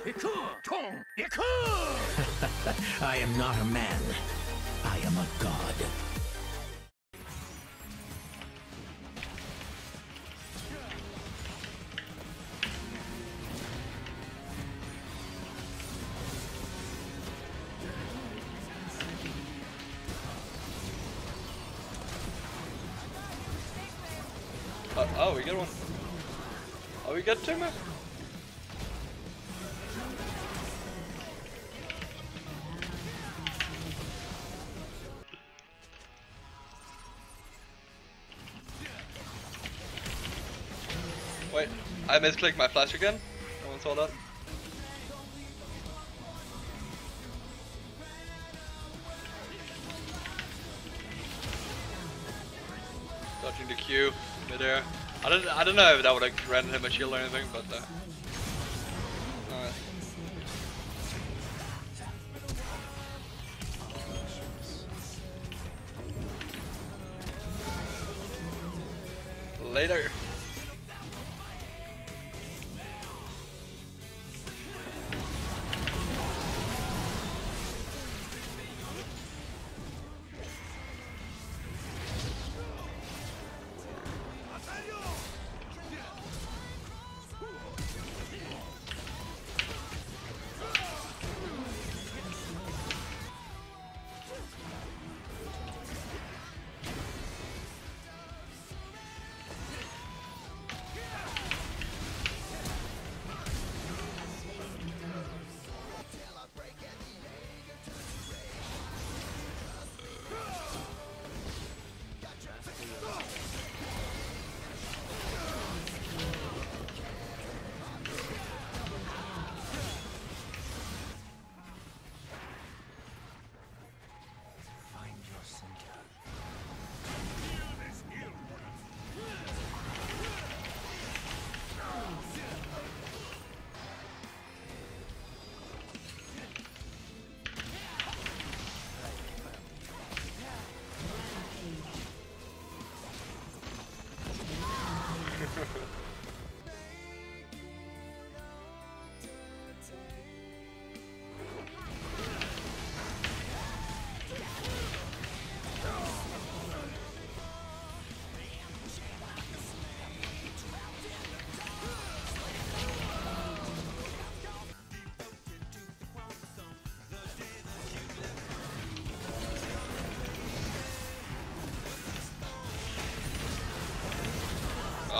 I am not a man. I am a god. Uh, oh, we got one. Oh, we got two more. Wait, I misclicked my flash again. No one saw that. Dodging the Q midair. I don't I don't know if that would have granted him a shield or anything, but uh. Later.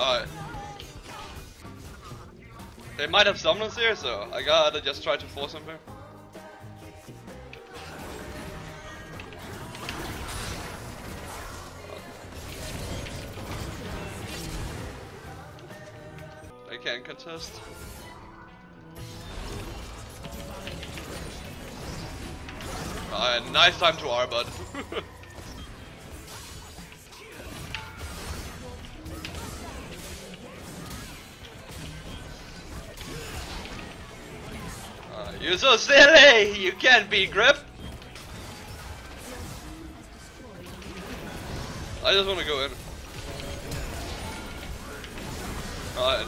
Alright. They might have summoners here, so I gotta just try to force them here. They can contest. Alright, nice time to R, bud. you're so silly! You can't beat Grip! I just wanna go in. Alright.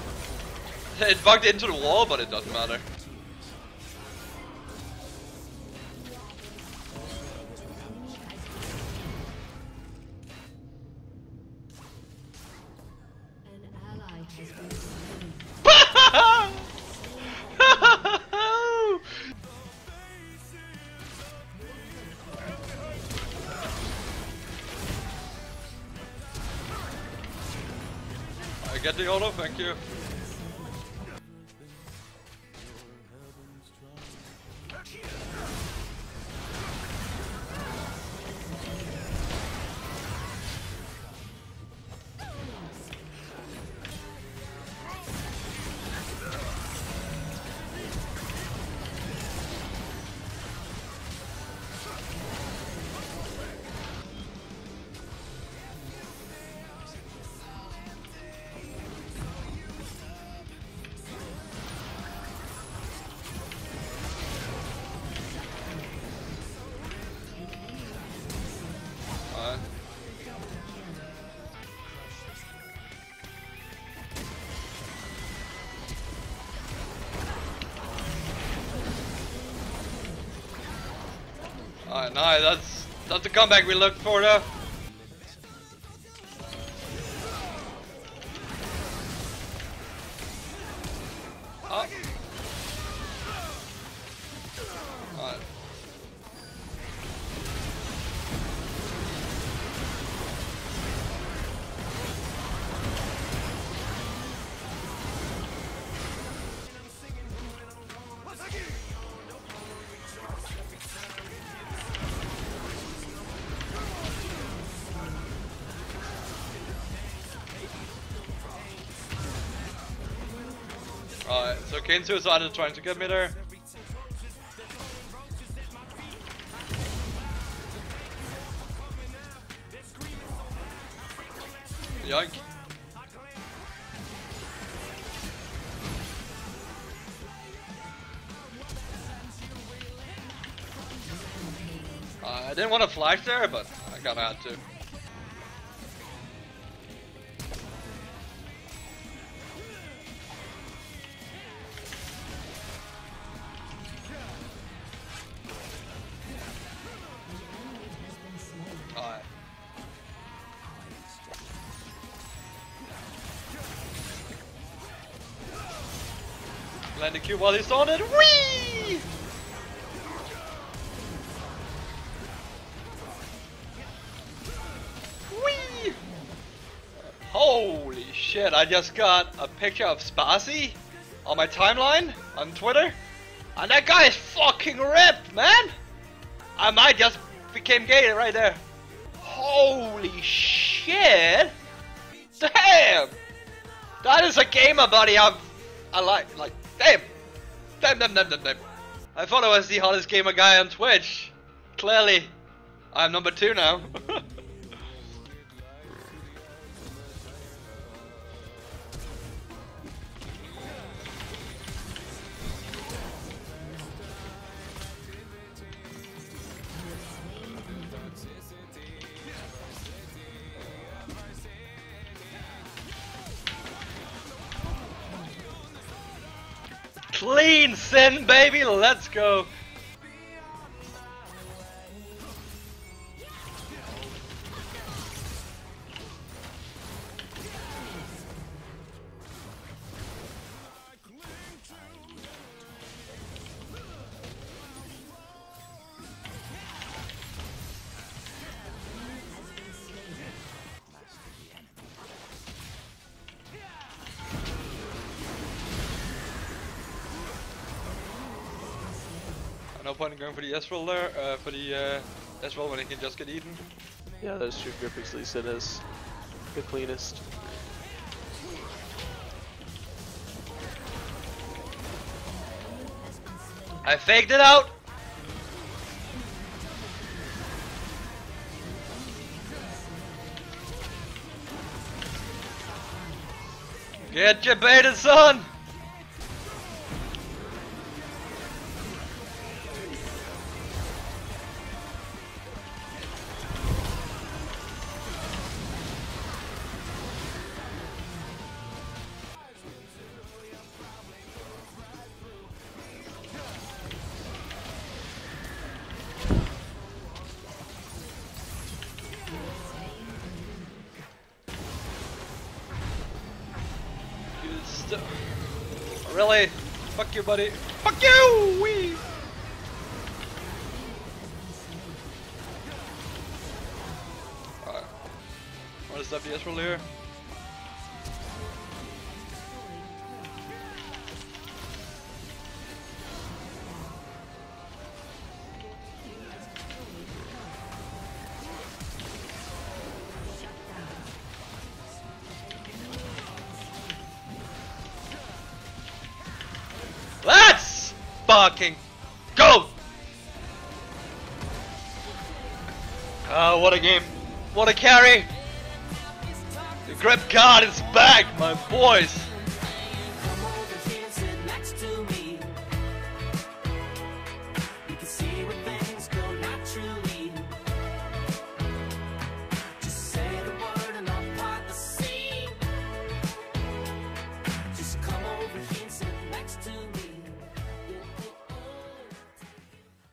It bugged into the wall, but it doesn't matter. Get the auto, thank you. Uh, Alright, nice. That's that's the comeback we looked for though. Alright, so Kayn suicided trying to get me there. Yoink. Uh, I didn't want to flash there, but I kinda had to. Land the cube while he's on it. Whee! Whee! Holy shit, I just got a picture of Spazzy on my timeline on Twitter. And that guy is fucking ripped, man! I might just became gay right there. Holy shit! Damn! That is a gamer buddy I've I like like damn! Damn damn damn damn. I thought I was the hottest gamer guy on Twitch. Clearly, I'm number two now. Clean sin, baby. Let's go. No point in going for the Ezreal there, uh, for the uh, Ezreal when he can just get eaten. Yeah, that's true. Gripex Lee Sin is the cleanest. I faked it out. Get your baited, son. Really? Fuck you, buddy. Fuck you! Wee! Alright. Wanna stop the Ezreal here? Let's go! Oh, what a game. What a carry. The grip card is back, my boys.